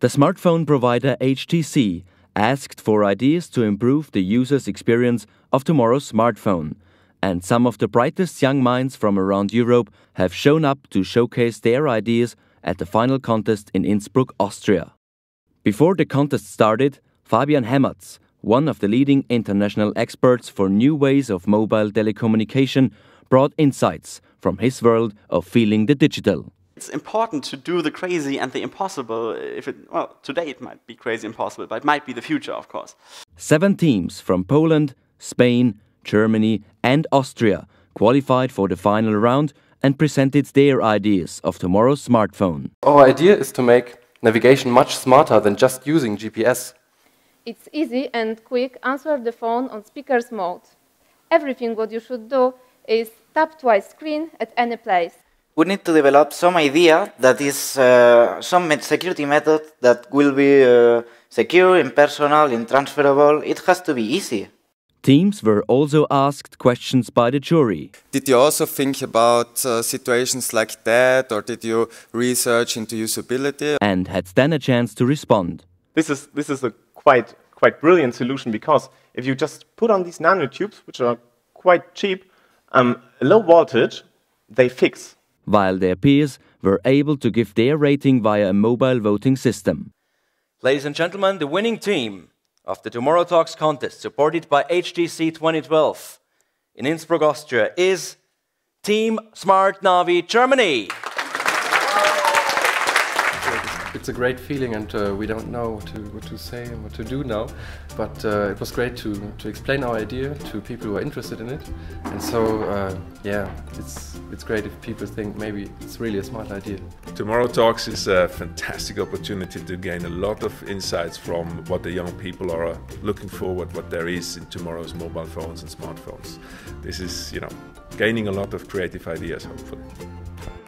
The smartphone provider HTC asked for ideas to improve the user's experience of tomorrow's smartphone, and some of the brightest young minds from around Europe have shown up to showcase their ideas at the final contest in Innsbruck, Austria. Before the contest started, Fabian Hemmert, one of the leading international experts for new ways of mobile telecommunication, brought insights from his world of feeling the digital. It's important to do the crazy and the impossible. If it, well, today it might be crazy impossible, but it might be the future, of course. Seven teams from Poland, Spain, Germany, and Austria qualified for the final round and presented their ideas of tomorrow's smartphone. Our idea is to make navigation much smarter than just using GPS. It's easy and quick answer the phone on speakers mode. Everything what you should do is tap twice screen at any place. We need to develop some idea that is uh, some security method that will be uh, secure, impersonal, intransferable. It has to be easy. Teams were also asked questions by the jury. Did you also think about uh, situations like that, or did you research into usability? And had then a chance to respond. This is, this is a quite, quite brilliant solution because if you just put on these nanotubes, which are quite cheap, um, low voltage, they fix. While their peers were able to give their rating via a mobile voting system. Ladies and gentlemen, the winning team of the Tomorrow Talks contest, supported by HTC 2012 in Innsbruck, Austria, is Team Smart Navi Germany. It's a great feeling, and uh, we don't know what to, what to say and what to do now. But uh, it was great to, to explain our idea to people who are interested in it. And so, uh, yeah, it's, it's great if people think maybe it's really a smart idea. Tomorrow Talks is a fantastic opportunity to gain a lot of insights from what the young people are looking forward, what there is in tomorrow's mobile phones and smartphones. This is, you know, gaining a lot of creative ideas, hopefully.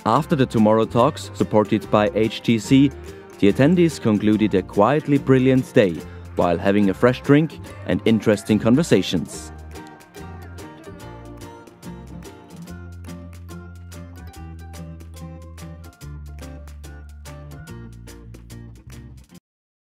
After the Tomorrow Talks, supported by HTC, the attendees concluded a quietly brilliant day while having a fresh drink and interesting conversations.